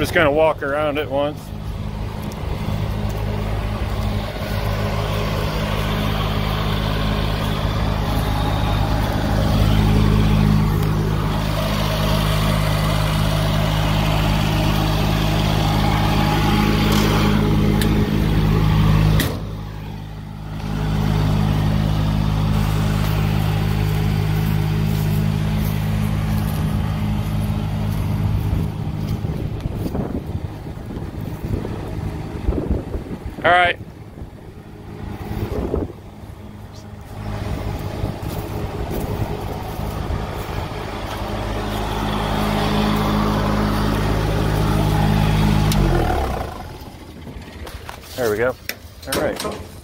just gonna walk around it once. All right. There we go. All right.